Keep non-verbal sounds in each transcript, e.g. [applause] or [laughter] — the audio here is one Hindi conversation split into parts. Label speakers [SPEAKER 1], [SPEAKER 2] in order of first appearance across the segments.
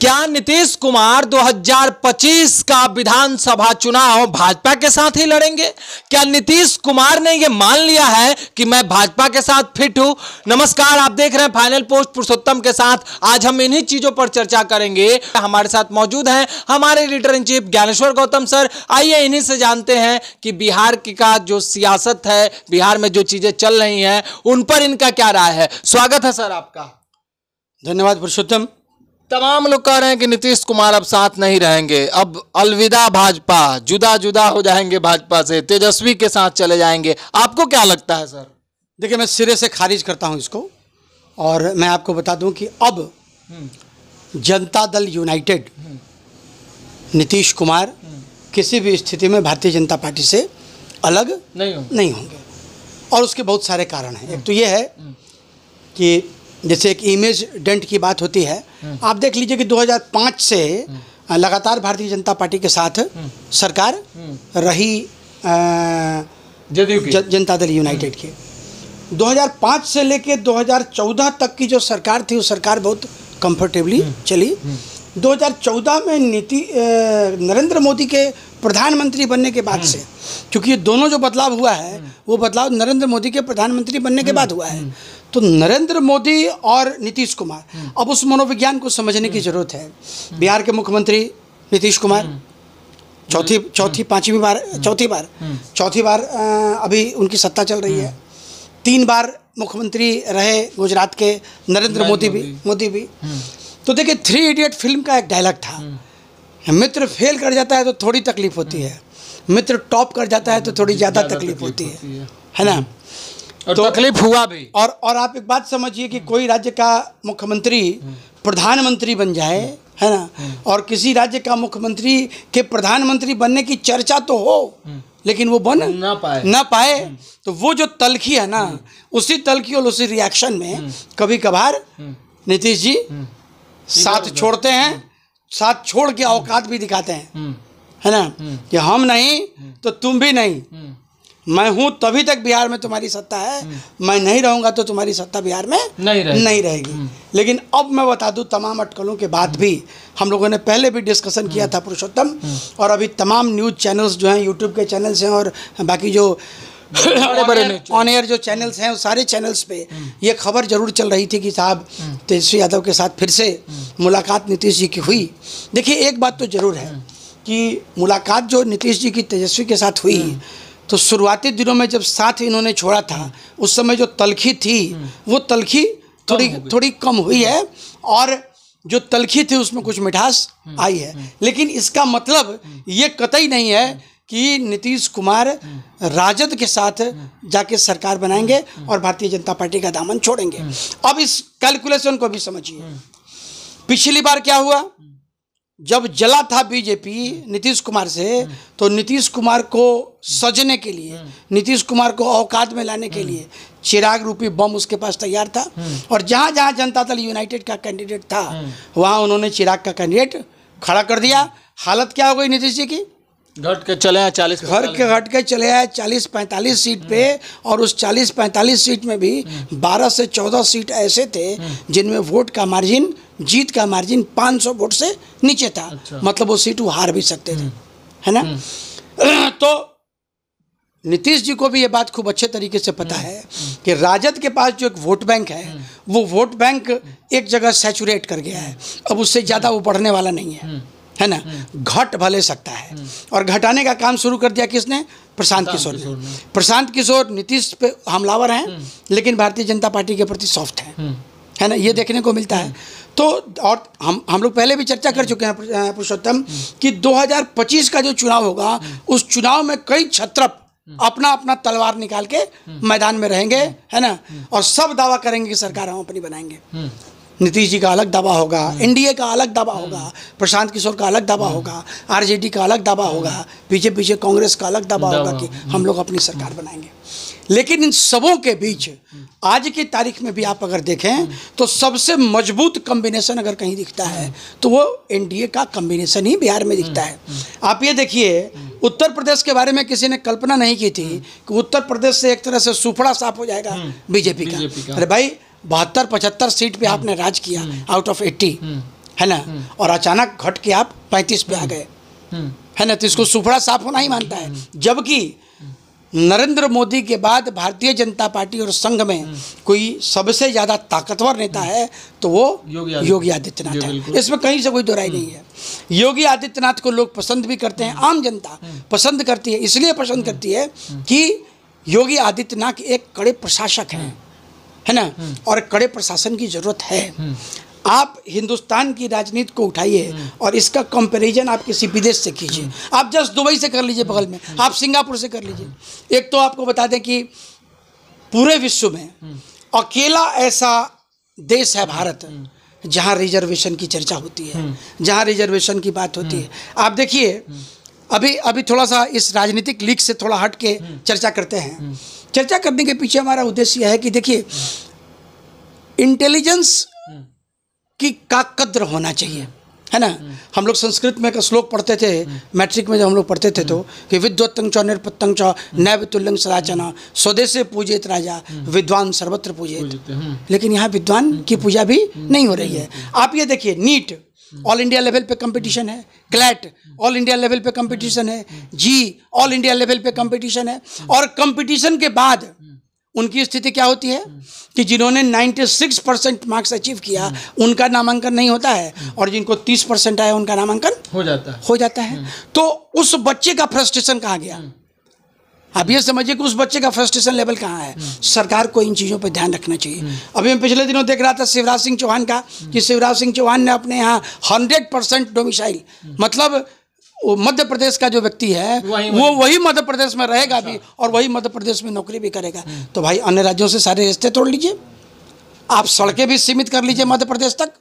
[SPEAKER 1] क्या नीतीश कुमार 2025 का विधानसभा चुनाव भाजपा के साथ ही लड़ेंगे? क्या नीतीश कुमार ने यह मान लिया है कि मैं भाजपा के साथ फिट हूँ? नमस्कार, आप देख रहे हैं फाइनल पोस्ट पुरुषोत्तम के साथ। आज हम इन्हीं चीज़ों पर चर्चा करेंगे। हमारे साथ मौजूद हैं हमारे editor in chief Gyaneshwar Gautam sir. आइए इन्हीं से जानते हैं कि बिहार की का जो सियासत है, बिहार में जो चीज़ें चल रही हैं, उन पर इनका क्या राय है? स्वागत है सर आपका।
[SPEAKER 2] धन्यवाद पुरुषोत्तम।
[SPEAKER 1] तमाम लोग कह रहे हैं कि नीतीश कुमार अब साथ नहीं रहेंगे। अब अलविदा भाजपा जुदा जुदा हो जाएँगे भाजपा से तेजस्वी के साथ चले जाएँगे। आपको क्या लगता है सर?
[SPEAKER 2] देखिए मैं सिरे से खारिज करता हूँ इसको और मैं आपको बता दूँ कि अब जनता दल यूनाइटेड नीतीश कुमार किसी भी स्थिति में भारतीय जनता पार्टी से अलग
[SPEAKER 1] नहीं
[SPEAKER 2] नहीं होंगे। और उसके बहुत सारे कारण हैं। एक तो ये है कि जैसे एक इमेज डेंट की बात होती है आप देख लीजिए कि 2005 से लगातार भारतीय जनता पार्टी के साथ सरकार रही
[SPEAKER 1] जदयू की।
[SPEAKER 2] जनता दल यूनाइटेड की। 2005 से लेके 2014 तक की जो सरकार थी वो सरकार बहुत कंफर्टेबली चली। 2014 में नीति नरेंद्र मोदी के प्रधानमंत्री बनने के बाद से क्योंकि ये दोनों जो बदलाव हुआ है वो बदलाव नरेंद्र मोदी के प्रधानमंत्री बनने के बाद हुआ है। तो नरेंद्र मोदी और नीतीश कुमार। अब उस मनोविज्ञान को समझने की ज़रूरत है। बिहार के मुख्यमंत्री नीतीश कुमार चौथी चौथी पांचवी बार चौथी बार चौथी बार अभी उनकी सत्ता चल रही है। तीन बार मुख्यमंत्री रहे गुजरात के नरेंद्र मोदी भी मोदी। भी। तो देखिए थ्री इडियट फ़िल्म का एक डायलॉग था। मित्र फेल कर जाता है तो थोड़ी तकलीफ़ होती है। मित्र टॉप कर जाता है तो थोड़ी ज़्यादा तकलीफ़ होती है। है। ना?
[SPEAKER 1] और तो, तकलीफ़ हुआ भी।
[SPEAKER 2] और और आप एक बात समझिए कि कोई राज्य का मुख्यमंत्री प्रधानमंत्री बन जाए है ना? और किसी राज्य का मुख्यमंत्री के प्रधानमंत्री बनने की चर्चा तो हो लेकिन वो बन
[SPEAKER 1] ना पाए।
[SPEAKER 2] ना पाए तो वो जो तलखी है ना उसी तलखी और उसी रिएक्शन में कभी कभार नीतीश जी साथ छोड़ते हैं साथ छोड़ के औकात भी दिखाते हैं है ना? कि हम नहीं तो तुम भी नहीं। मैं हूँ तभी तक बिहार में तुम्हारी सत्ता है। मैं नहीं रहूँगा तो तुम्हारी सत्ता बिहार में
[SPEAKER 1] नहीं रहेगी।
[SPEAKER 2] नहीं रहेगी। लेकिन अब मैं बता दूँ तमाम अटकलों के बाद भी हम लोगों ने पहले भी डिस्कशन किया था पुरुषोत्तम और अभी तमाम न्यूज़ चैनल्स जो हैं यूट्यूब के चैनल्स हैं और बाकी जो
[SPEAKER 1] बड़े बड़े
[SPEAKER 2] ऑन एयर जो चैनल्स हैं सारे चैनल्स पे ये खबर ज़रूर चल रही थी कि साहब तेजस्वी यादव के साथ फिर से मुलाकात नीतीश जी की हुई। देखिए एक बात तो ज़रूर है कि मुलाकात जो नीतीश जी की तेजस्वी के साथ हुई तो शुरुआती दिनों में जब साथ इन्होंने छोड़ा था उस समय जो तलखी थी वो तलखी थोड़ी थोड़ी कम हुई है और जो तलखी थी उसमें कुछ मिठास आई है। लेकिन इसका मतलब ये कतई नहीं है कि नीतीश कुमार राजद के साथ जाके सरकार बनाएँगे और भारतीय जनता पार्टी का दामन छोड़ेंगे। अब इस कैलकुलेशन को भी समझिए। पिछली बार क्या हुआ? जब जला था बीजेपी नीतीश कुमार से तो नीतीश कुमार को सजने के लिए नीतीश कुमार को औकात में लाने के लिए चिराग रूपी बम उसके पास तैयार था। और जहाँ जहाँ जनता दल यूनाइटेड का कैंडिडेट था वहाँ उन्होंने चिराग का कैंडिडेट खड़ा कर दिया। हालत क्या हो गई नीतीश जी की?
[SPEAKER 1] घट के चले हैं चालीस
[SPEAKER 2] घर के घट के चले आए चालीस पैंतालीस सीट पे और उस चालीस पैंतालीस सीट में भी बारह से चौदह सीट ऐसे थे जिनमें वोट का मार्जिन जीत का मार्जिन 500 वोट से नीचे था। अच्छा। मतलब वो सीट वो हार भी सकते थे। है ना? तो नीतीश जी को भी ये बात खूब अच्छे तरीके से पता है कि राजद के पास जो एक वोट बैंक है वो वोट बैंक एक जगह सैचुरेट कर गया है। अब उससे ज़्यादा वो बढ़ने वाला नहीं है। है ना? घट भले सकता है। और घटाने का काम शुरू कर दिया किसने? प्रशांत किशोर ने। प्रशांत किशोर नीतीश पे हमलावर हैं लेकिन भारतीय जनता पार्टी के प्रति सॉफ्ट हैं। है ना? ये देखने को मिलता है। तो और हम हम लोग पहले भी चर्चा कर चुके हैं पुर- पुरुषोत्तम कि 2025 का जो चुनाव होगा, उस चुनाव में कई छत्रप अपना अपना तलवार निकाल के मैदान में रहेंगे, है ना? और सब दावा करेंगे कि सरकार हम अपनी बनाएँगे। नीतीश जी का अलग दावा होगा एनडीए का अलग दावा होगा प्रशांत किशोर का अलग दावा होगा आरजेडी का अलग दावा होगा पीछे पीछे कांग्रेस का अलग दावा होगा कि हम लोग अपनी सरकार बनाएँगे। लेकिन इन सबों के बीच आज की तारीख में भी आप अगर देखें तो सबसे मज़बूत कॉम्बिनेशन अगर कहीं दिखता है तो वो एनडीए का कम्बिनेशन ही बिहार में दिखता है। आप ये देखिए उत्तर प्रदेश के बारे में किसी ने कल्पना नहीं की थी कि उत्तर प्रदेश से एक तरह से सुफड़ा साफ़ हो जाएगा बीजेपी का। अरे भाई बहत्तर पचहत्तर सीट पे आपने राज किया आउट ऑफ़ एट्टी है ना? और अचानक घट के आप पैंतीस पे आ गए है ना? तो इसको सुफड़ा साफ़ होना ही मानता है। जबकि नरेंद्र मोदी के बाद भारतीय जनता पार्टी और संघ में कोई सबसे ज़्यादा ताकतवर नेता है तो वो
[SPEAKER 1] योगी आदित्यनाथ।
[SPEAKER 2] है। इसमें कहीं से कोई दोराई नहीं है। योगी आदित्यनाथ को लोग पसंद भी करते हैं आम जनता पसंद करती है इसलिए पसंद करती है कि योगी आदित्यनाथ एक कड़े प्रशासक हैं। है ना? और कड़े प्रशासन की ज़रूरत है। आप हिंदुस्तान की राजनीति को उठाइए और इसका कंपैरिजन आप किसी विदेश से कीजिए। आप जस्ट दुबई से कर लीजिए बगल में। आप सिंगापुर से कर लीजिए। एक तो आपको बता दें कि पूरे विश्व में अकेला ऐसा देश है भारत जहाँ रिजर्वेशन की चर्चा होती है जहाँ रिजर्वेशन की बात होती है। आप देखिए अभी अभी थोड़ा सा इस राजनीतिक लीग से थोड़ा हट के चर्चा करते हैं। चर्चा करने के पीछे हमारा उद्देश्य यह है कि देखिए इंटेलिजेंस की का कद्र होना चाहिए है ना? हम लोग संस्कृत में एक श्लोक पढ़ते थे मैट्रिक में जब हम लोग पढ़ते थे तो कि विद्वत्तंग च निरपत्तंग च नैव तुल्यंग सदाचना स्वदेशे पूजित राजा विद्वान सर्वत्र पूजित
[SPEAKER 1] हम्म,
[SPEAKER 2] लेकिन यहाँ विद्वान की पूजा भी नहीं हो रही है। आप ये देखिए नीट ऑल इंडिया लेवल पे कंपटीशन है. क्लैट ऑल इंडिया लेवल पे कंपटीशन है. जी ऑल इंडिया लेवल पे कंपटीशन है. और कंपटीशन के बाद उनकी स्थिति क्या होती है? कि जिन्होंने 96 परसेंट मार्क्स अचीव किया उनका नामांकन नहीं होता है और जिनको 30 परसेंट आया उनका नामांकन
[SPEAKER 1] हो जाता है।
[SPEAKER 2] हो जाता है। तो उस बच्चे का फ्रस्ट्रेशन कहाँ गया? आप ये समझिए कि उस बच्चे का फ्रस्ट्रेशन लेवल कहाँ है। सरकार को इन चीज़ों पर ध्यान रखना चाहिए। अभी मैं पिछले दिनों देख रहा था शिवराज सिंह चौहान का कि शिवराज सिंह चौहान ने अपने यहाँ हंड्रेड परसेंट डोमिसाइल मतलब वो मध्य प्रदेश का जो व्यक्ति है
[SPEAKER 1] वहीं-
[SPEAKER 2] वो वही मध्य प्रदेश में रहेगा भी और वही मध्य प्रदेश में नौकरी भी करेगा। तो भाई अन्य राज्यों से सारे रिश्ते तोड़ लीजिए। आप सड़कें भी सीमित कर लीजिए मध्य प्रदेश तक।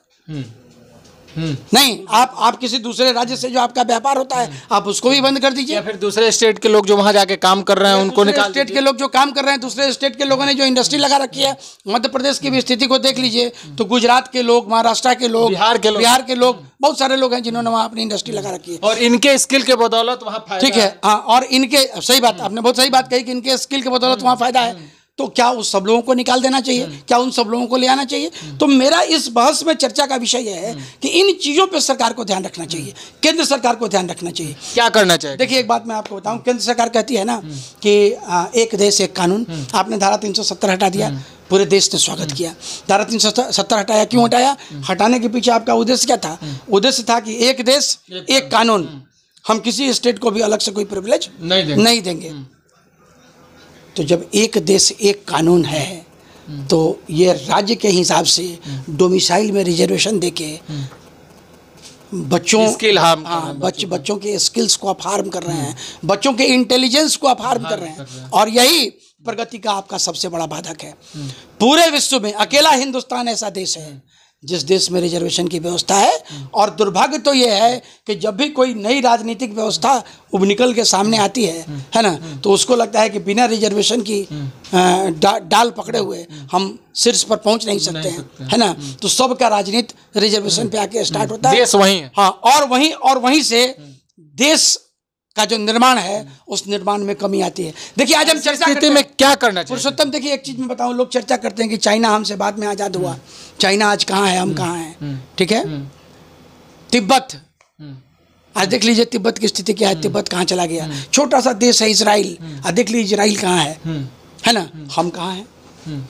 [SPEAKER 2] नहीं आप आप किसी दूसरे राज्य से जो आपका व्यापार होता है आप उसको भी बंद कर दीजिए।
[SPEAKER 1] या फिर दूसरे स्टेट के लोग जो वहाँ जाके काम कर रहे हैं उनको निकाल
[SPEAKER 2] स्टेट के लोग जो काम कर रहे हैं दूसरे स्टेट के लोगों ने जो इंडस्ट्री लगा रखी है मध्य प्रदेश की भी स्थिति को देख लीजिए। तो गुजरात के लोग महाराष्ट्र के लोग
[SPEAKER 1] बिहार के लोग।
[SPEAKER 2] बिहार के लोग बहुत सारे लोग हैं जिन्होंने वहाँ अपनी इंडस्ट्री लगा रखी है।
[SPEAKER 1] और इनके स्किल के बदौलत वहाँ
[SPEAKER 2] ठीक है हाँ। और इनके सही बात आपने बहुत सही बात कही कि इनके स्किल के बदौलत वहाँ फ़ायदा है। तो क्या उस सब लोगों को निकाल देना चाहिए? क्या उन सब लोगों को ले आना चाहिए? तो मेरा इस बहस में चर्चा का विषय यह है कि इन चीज़ों पर सरकार को ध्यान रखना चाहिए। केंद्र सरकार को ध्यान रखना चाहिए।
[SPEAKER 1] क्या करना चाहिए?
[SPEAKER 2] देखिए एक बात मैं आपको बताऊँ। केंद्र सरकार कहती है ना कि एक देश एक कानून। आपने धारा 370 हटा दिया। पूरे देश ने स्वागत किया। धारा तीन सत्तर हटाया क्यों हटाया? हटाने के पीछे आपका उद्देश्य क्या था? उद्देश्य था कि एक देश एक कानून। हम किसी स्टेट को भी अलग से कोई प्रिविलेज
[SPEAKER 1] नहीं देंगे।
[SPEAKER 2] नहीं देंगे। तो जब एक देश एक कानून है तो ये राज्य के हिसाब से डोमिसाइल में रिजर्वेशन देके बच्चों
[SPEAKER 1] Skill harm कर रहे
[SPEAKER 2] हाँ
[SPEAKER 1] हैं
[SPEAKER 2] बच्चों के। स्किल्स को आप हार्म कर रहे हैं। बच्चों के इंटेलिजेंस को आप हार्म कर रहे हैं। और यही प्रगति का आपका सबसे बड़ा बाधक है। पूरे विश्व में अकेला हिंदुस्तान ऐसा देश है जिस देश में रिजर्वेशन की व्यवस्था है और दुर्भाग्य तो ये है कि जब भी कोई नई राजनीतिक व्यवस्था उब निकल के सामने आती है है ना? तो उसको लगता है कि बिना रिजर्वेशन की डा, डाल पकड़े हुए हम शीर्ष पर पहुँच नहीं सकते हैं है। ना? तो सबका राजनीति रिजर्वेशन पे आके स्टार्ट होता है।
[SPEAKER 1] देश वही है।
[SPEAKER 2] हाँ और वहीं और वहीं से देश का जो निर्माण है उस निर्माण में कमी आती है। देखिए आज हम चर्चा करते
[SPEAKER 1] में क्या करना चाहिए?
[SPEAKER 2] पुरुषोत्तम देखिए एक चीज़ मैं बताऊँ लोग चर्चा करते हैं कि चाइना हमसे बाद में आज़ाद हुआ। चाइना आज कहाँ है हम कहाँ हैं? ठीक है? तिब्बत। आज देख लीजिए तिब्बत की स्थिति क्या है तिब्बत कहाँ चला गया? छोटा सा देश है इसराइल आज देख लीजिए इसराइल कहाँ है? है ना? हम कहाँ हैं?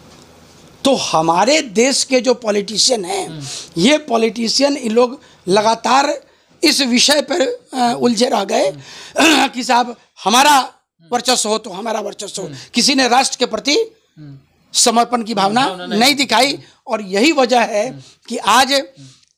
[SPEAKER 2] तो हमारे देश के जो पॉलिटिशियन हैं ये पॉलिटिशियन इन लोग लगातार इस विषय पर उलझे रह गए। [clears throat] कि साहब हमारा वर्चस्व हो तो हमारा वर्चस्व हो। किसी ने राष्ट्र के प्रति समर्पण की भावना नहीं दिखाई और यही वजह है कि आज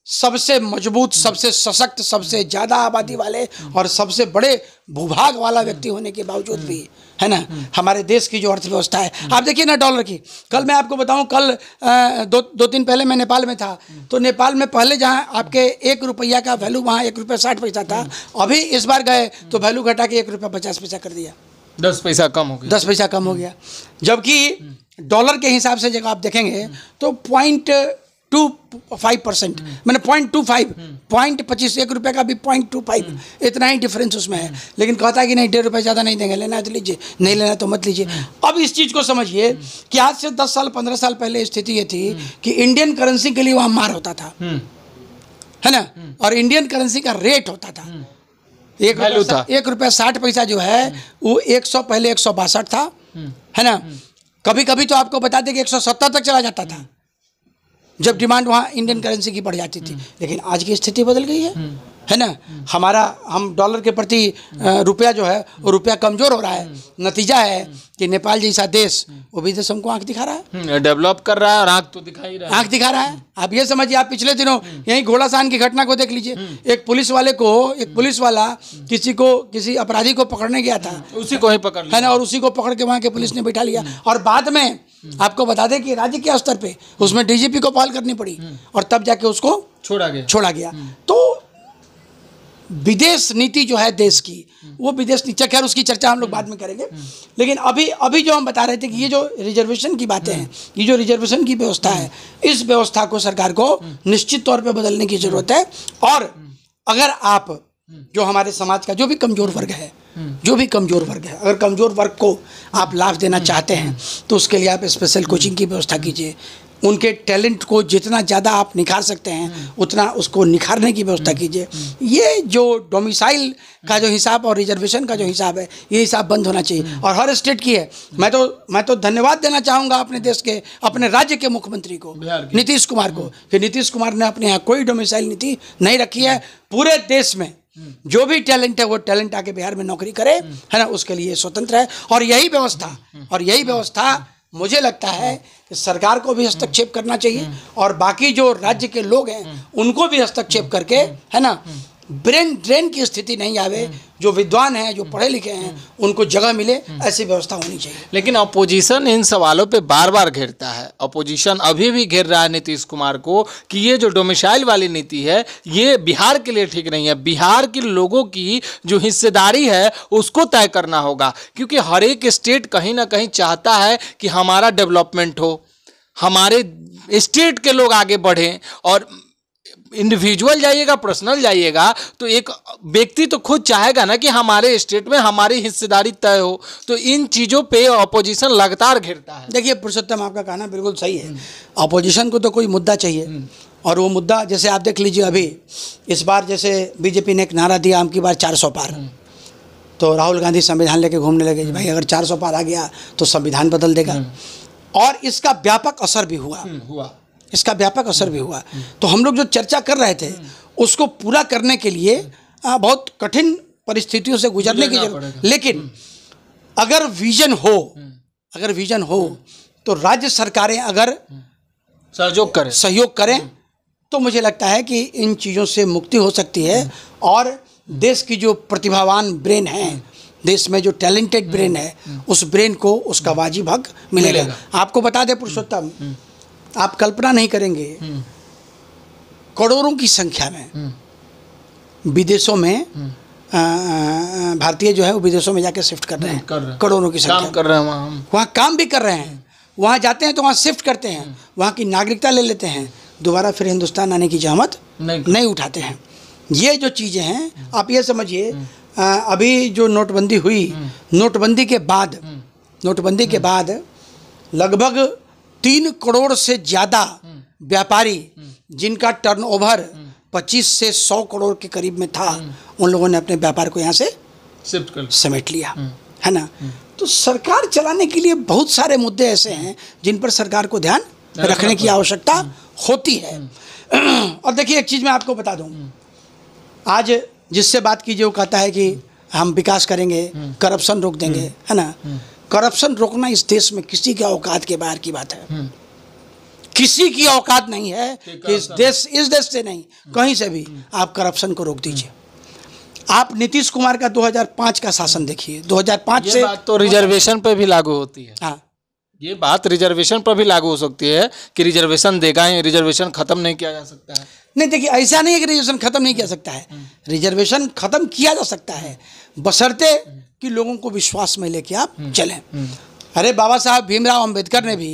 [SPEAKER 2] सबसे मज़बूत सबसे सशक्त सबसे ज़्यादा आबादी वाले और सबसे बड़े भूभाग वाला व्यक्ति होने के बावजूद भी है ना? हमारे देश की जो अर्थव्यवस्था है। आप देखिए ना डॉलर की। कल मैं आपको बताऊँ कल अ, दो दो दिन पहले मैं नेपाल में था। तो नेपाल में पहले जहाँ आपके एक रुपया का वैल्यू वहाँ एक रुपया साठ पैसा था। अभी इस बार गए तो वैल्यू घटा के एक रुपया पचास पैसा कर दिया।
[SPEAKER 1] दस पैसा कम हो गया।
[SPEAKER 2] दस पैसा कम हो गया। जबकि डॉलर के हिसाब से जब आप देखेंगे तो पॉइंट टू फाइव परसेंट। मैंने पॉइंट टू फाइव पॉइंट पच्चीस एक रुपये का भी पॉइंट टू फाइव। इतना ही डिफरेंस उसमें है। लेकिन कहता है कि नहीं डेढ़ रुपये ज़्यादा नहीं देंगे। लेना है तो लीजिए नहीं लेना तो मत लीजिए। अब इस चीज़ को समझिए कि आज से दस साल पंद्रह साल पहले स्थिति ये थी कि इंडियन करेंसी के लिए वहाँ मार होता था। है ना? और इंडियन करेंसी का रेट होता था। एक रुपया एक रुपया साठ पैसा जो है वो एक सौ पहले एक सौ बासठ था। है ना? कभी कभी तो आपको बता दें कि एक सौ सत्तर तक चला जाता था। जब डिमांड वहाँ इंडियन करेंसी की बढ़ जाती थी। लेकिन आज की स्थिति बदल गई है। है ना? हमारा हम डॉलर के प्रति रुपया जो है वो रुपया कमज़ोर हो रहा है। नतीजा है कि नेपाल जैसा देश वो भी देश हमको आँख दिखा रहा है।
[SPEAKER 1] डेवलप कर रहा है और आँख तो दिखाई रहा है।
[SPEAKER 2] आँख दिखा रहा है। आप ये समझिए आप पिछले दिनों यही घोड़ासान की घटना को देख लीजिए। एक पुलिस वाले को एक पुलिस वाला किसी को किसी अपराधी को पकड़ने गया था।
[SPEAKER 1] उसी को ही पकड़
[SPEAKER 2] है ना? और उसी को पकड़ के वहाँ के पुलिस ने बैठा लिया। और बाद में आपको बता दें कि राज्य के स्तर पे उसमें डीजीपी को पहल करनी पड़ी और तब जाके उसको
[SPEAKER 1] छोड़ा गया।
[SPEAKER 2] छोड़ा गया। विदेश नीति जो है देश की, वो विदेश नीति खैर उसकी चर्चा हम लोग बाद में करेंगे। लेकिन अभी अभी जो हम बता रहे थे कि ये जो रिजर्वेशन की बातें हैं, ये जो रिजर्वेशन की व्यवस्था है, इस व्यवस्था को सरकार को निश्चित तौर पे बदलने की ज़रूरत है। और अगर आप, जो हमारे समाज का जो भी कमज़ोर वर्ग है, जो भी कमज़ोर वर्ग है, अगर कमज़ोर वर्ग को आप लाभ देना चाहते हैं तो उसके लिए आप स्पेशल कोचिंग की व्यवस्था कीजिए। उनके टैलेंट को जितना ज़्यादा आप निखार सकते हैं उतना उसको निखारने की व्यवस्था कीजिए। ये जो डोमिसाइल का जो हिसाब और रिजर्वेशन का जो हिसाब है ये हिसाब बंद होना चाहिए। और हर स्टेट की है। मैं तो मैं तो धन्यवाद देना चाहूँगा अपने देश के अपने राज्य के मुख्यमंत्री को नीतीश कुमार को कि नीतीश कुमार ने अपने यहाँ कोई डोमिसाइल नीति नहीं रखी है। पूरे देश में जो भी टैलेंट है वो टैलेंट आके बिहार में नौकरी करे है ना? उसके लिए स्वतंत्र है। और यही व्यवस्था और यही व्यवस्था मुझे लगता है कि सरकार को भी हस्तक्षेप करना चाहिए और बाकी जो राज्य के लोग हैं उनको भी हस्तक्षेप करके है। ना ब्रेन ड्रेन की स्थिति नहीं आवे जो विद्वान हैं जो पढ़े लिखे हैं उनको जगह मिले ऐसी व्यवस्था होनी चाहिए।
[SPEAKER 1] लेकिन अपोजिशन इन सवालों पे बार बार घेरता है। अपोजिशन अभी भी घेर रहा है नीतीश कुमार को कि ये जो डोमिसाइल वाली नीति है ये बिहार के लिए ठीक नहीं है। बिहार के लोगों की जो हिस्सेदारी है उसको तय करना होगा। क्योंकि हर एक स्टेट कहीं ना कहीं चाहता है कि हमारा डेवलपमेंट हो। हमारे स्टेट के लोग आगे बढ़ें और इंडिविजुअल जाइएगा पर्सनल जाइएगा तो एक व्यक्ति तो खुद चाहेगा ना कि हमारे स्टेट में हमारी हिस्सेदारी तय हो। तो इन चीज़ों पे अपोजिशन लगातार घिरता है।
[SPEAKER 2] देखिए पुरुषोत्तम आपका कहना बिल्कुल सही है। अपोजिशन को तो कोई मुद्दा चाहिए। और वो मुद्दा जैसे आप देख लीजिए अभी इस बार जैसे बीजेपी ने एक नारा दिया हम की बार चार सौ पार। तो राहुल गांधी संविधान लेके घूमने लगे भाई अगर चार सौ पार आ गया तो संविधान बदल देगा। और इसका व्यापक असर भी हुआ।
[SPEAKER 1] हुआ।
[SPEAKER 2] इसका व्यापक असर भी हुआ। तो हम लोग जो चर्चा कर रहे थे उसको पूरा करने के लिए आ, बहुत कठिन परिस्थितियों से गुजरने की ज़रूरत लेकिन अगर विजन हो अगर विजन हो तो राज्य सरकारें अगर
[SPEAKER 1] सहयोग करें।
[SPEAKER 2] सहयोग करें तो मुझे लगता है कि इन चीज़ों से मुक्ति हो सकती है। और देश की जो प्रतिभावान ब्रेन है देश में जो टैलेंटेड ब्रेन है उस ब्रेन को उसका वाजिब हक मिलेगा।
[SPEAKER 1] मिलेगा।
[SPEAKER 2] आपको बता दें पुरुषोत्तम आप कल्पना नहीं करेंगे। करोड़ों की संख्या में विदेशों में अ, भारतीय जो है वो विदेशों में जाके शिफ्ट कर रहे हैं।
[SPEAKER 1] कर
[SPEAKER 2] करोड़ों की संख्या।
[SPEAKER 1] काम कर रहे हैं वहाँ
[SPEAKER 2] वहाँ काम भी कर रहे हैं। वहाँ जाते हैं तो वहाँ शिफ्ट करते हैं। वहाँ की नागरिकता ले लेते हैं। दोबारा फिर हिंदुस्तान आने की जहमत
[SPEAKER 1] नहीं
[SPEAKER 2] नहीं उठाते हैं। ये जो चीज़ें हैं आप ये समझिए अभी जो नोटबंदी हुई नोटबंदी के बाद नोटबंदी के बाद लगभग तीन करोड़ से ज़्यादा व्यापारी जिनका टर्नओवर 25 से 100 करोड़ के करीब में था उन लोगों ने अपने व्यापार को यहाँ से समेट लिया है ना? तो सरकार चलाने के लिए बहुत सारे मुद्दे ऐसे हैं जिन पर सरकार को ध्यान रखने की आवश्यकता होती है। [clears throat] और देखिए एक चीज़ मैं आपको बता दूँ। आज जिससे बात कीजिए वो कहता है कि हम विकास करेंगे करप्शन रोक देंगे है ना? करप्शन रोकना इस देश में किसी के औकात के बाहर की बात है। किसी की औकात नहीं है। कि इस देश इस देश से नहीं कहीं से भी आप करप्शन को रोक दीजिए। आप नीतीश कुमार का 2005 का शासन देखिए। 2005 से
[SPEAKER 1] बात तो रिजर्वेशन पे भी लागू होती है।
[SPEAKER 2] हाँ।
[SPEAKER 1] ये बात रिजर्वेशन पर भी लागू हो सकती है कि रिजर्वेशन देगा ही रिजर्वेशन खत्म नहीं किया जा सकता है।
[SPEAKER 2] नहीं देखिए ऐसा नहीं है कि रिजर्वेशन खत्म नहीं किया सकता है। रिजर्वेशन खत्म किया जा सकता है। बशर्ते कि लोगों को विश्वास में लेके आप चलें। अरे बाबा साहब भीमराव अंबेडकर ने भी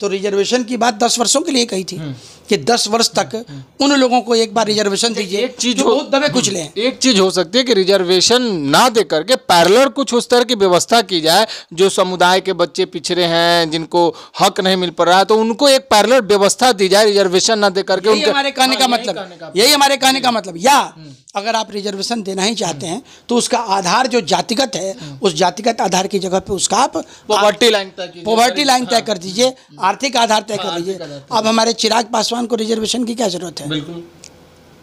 [SPEAKER 2] तो रिजर्वेशन की बात दस वर्षों के लिए कही थी। कि 10 वर्ष तक उन लोगों को एक बार रिजर्वेशन दीजिए
[SPEAKER 1] एक चीज़ हो-
[SPEAKER 2] दबे कुछ लें।
[SPEAKER 1] एक चीज़ हो सकती है कि रिजर्वेशन ना दे करके पैरलर कुछ उस तरह की व्यवस्था की जाए जो समुदाय के बच्चे पिछड़े हैं जिनको हक नहीं मिल पा रहा है तो उनको एक पैरलर व्यवस्था दी जाए रिजर्वेशन ना दे करके उनके
[SPEAKER 2] हमारे कहने का
[SPEAKER 1] हाँ,
[SPEAKER 2] मतलब। यही हमारे कहने का मतलब। या अगर आप रिजर्वेशन देना ही चाहते हैं तो उसका आधार जो जातिगत है उस जातिगत आधार की जगह पे उसका आप
[SPEAKER 1] पॉवर्टी लाइन कीजिए।
[SPEAKER 2] पॉवर्टी लाइन तय कर दीजिए आर्थिक आधार तय कर
[SPEAKER 1] हाँ, आधार
[SPEAKER 2] अब हमारे चिराग पासवान को रिजर्वेशन की क्या ज़रूरत है?
[SPEAKER 1] बिल्कुल।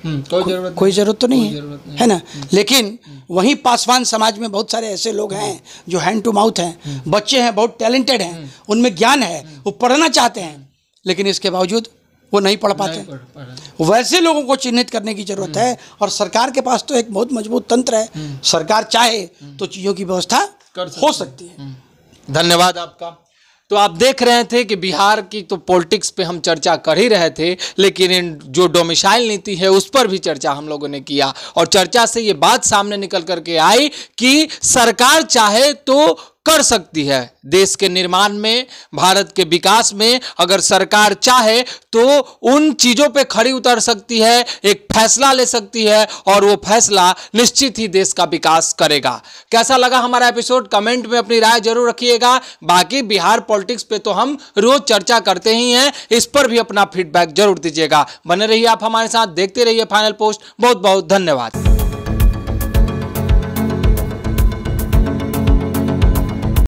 [SPEAKER 1] हम्म, कोई ज़रूरत
[SPEAKER 2] कोई ज़रूरत तो नहीं है? है ना? लेकिन वहीं पासवान समाज में बहुत सारे ऐसे लोग हैं जो हैंड टू माउथ हैं। बच्चे हैं बहुत टैलेंटेड हैं। उनमें ज्ञान है। वो पढ़ना चाहते हैं लेकिन इसके बावजूद वो नहीं पढ़ पाते।
[SPEAKER 1] नहीं पढ़- पढ़-
[SPEAKER 2] वैसे लोगों को चिन्हित करने की ज़रूरत है और सरकार के पास तो एक बहुत मज़बूत तंत्र है। सरकार चाहे तो चीज़ों की व्यवस्था हो सकती है।
[SPEAKER 1] धन्यवाद आपका। तो आप देख रहे थे कि बिहार की तो पॉलिटिक्स पे हम चर्चा कर ही रहे थे, लेकिन जो डोमिसाइल नीति है, उस पर भी चर्चा हम लोगों ने किया। और चर्चा से ये बात सामने निकल करके आई कि सरकार चाहे तो कर सकती है। देश के निर्माण में, भारत के विकास में अगर सरकार चाहे तो उन चीज़ों पे खड़ी उतर सकती है, एक फैसला ले सकती है और वो फैसला निश्चित ही देश का विकास करेगा। कैसा लगा हमारा एपिसोड? कमेंट में अपनी राय ज़रूर रखिएगा। बाकी बिहार पॉलिटिक्स पे तो हम रोज चर्चा करते ही हैं, इस पर भी अपना फीडबैक ज़रूर दीजिएगा। बने रहिए आप हमारे साथ, देखते रहिए फाइनल पोस्ट। बहुत बहुत धन्यवाद।